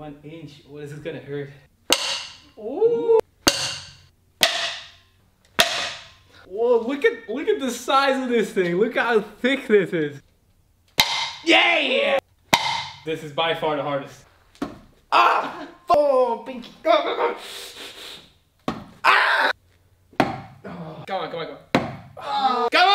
one inch. What is this gonna hurt? Ooh. Whoa, look at look at the size of this thing. Look how thick this is. Yeah! This is by far the hardest. Ah! Oh, pinky. Go, go, go. Ah! Come on, come on, come on. Come on!